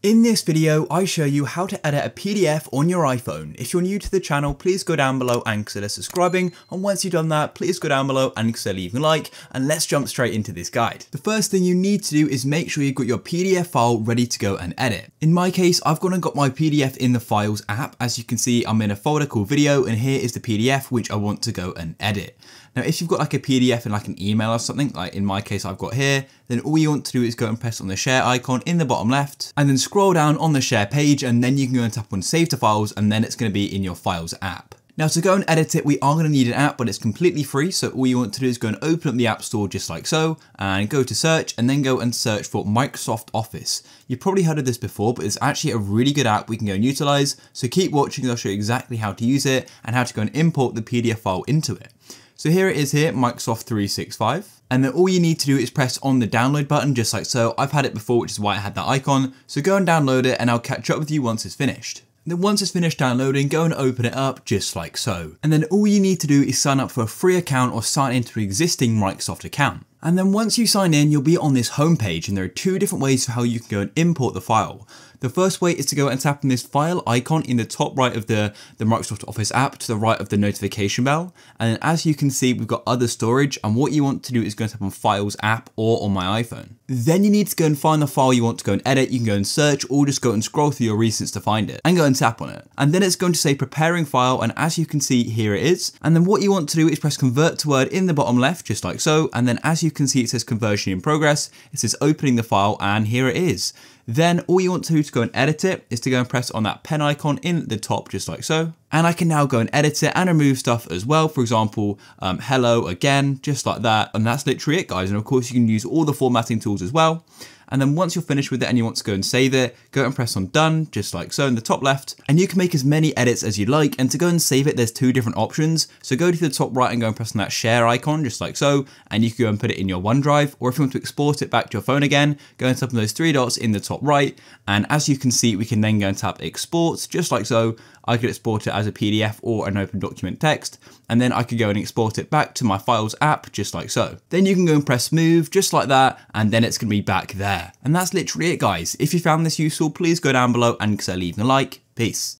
In this video, I show you how to edit a PDF on your iPhone. If you're new to the channel, please go down below and consider subscribing. And once you've done that, please go down below and consider leaving a like. And let's jump straight into this guide. The first thing you need to do is make sure you've got your PDF file ready to go and edit. In my case, I've gone and got my PDF in the Files app. As you can see, I'm in a folder called Video, and here is the PDF which I want to go and edit. Now, if you've got like a PDF in like an email or something, like in my case I've got here, then all you want to do is go and press on the share icon in the bottom left, and then scroll down on the share page, and then you can go and tap on save to files, and then it's going to be in your files app. Now to go and edit it, we are going to need an app, but it's completely free. So all you want to do is go and open up the App Store just like so, and go to search, and then go and search for Microsoft Office. You've probably heard of this before, but it's actually a really good app we can go and utilize. So keep watching, I'll show you exactly how to use it, and how to go and import the PDF file into it. So here it is here, Microsoft 365. And then all you need to do is press on the download button just like so. I've had it before, which is why I had that icon. So go and download it and I'll catch up with you once it's finished. Then once it's finished downloading, go and open it up just like so. And then all you need to do is sign up for a free account or sign into an existing Microsoft account. And then once you sign in, you'll be on this homepage and there are two different ways for how you can go and import the file. The first way is to go and tap on this file icon in the top right of the, the Microsoft Office app to the right of the notification bell. And as you can see, we've got other storage and what you want to do is go and tap on files app or on my iPhone. Then you need to go and find the file you want to go and edit. You can go and search or just go and scroll through your recents to find it and go and tap on it. And then it's going to say preparing file. And as you can see, here it is. And then what you want to do is press convert to Word in the bottom left, just like so. And then as you can see, it says conversion in progress. It says opening the file and here it is. Then all you want to do to go and edit it is to go and press on that pen icon in the top, just like so. And I can now go and edit it and remove stuff as well. For example, um, hello again, just like that. And that's literally it, guys. And of course, you can use all the formatting tools as well. And then once you're finished with it and you want to go and save it, go and press on done, just like so in the top left. And you can make as many edits as you like. And to go and save it, there's two different options. So go to the top right and go and press on that share icon, just like so. And you can go and put it in your OneDrive. Or if you want to export it back to your phone again, go and tap on those three dots in the top right. And as you can see, we can then go and tap export, just like so. I could export it as a PDF or an open document text, and then I could go and export it back to my Files app, just like so. Then you can go and press move, just like that, and then it's gonna be back there. And that's literally it, guys. If you found this useful, please go down below and leave a like. Peace.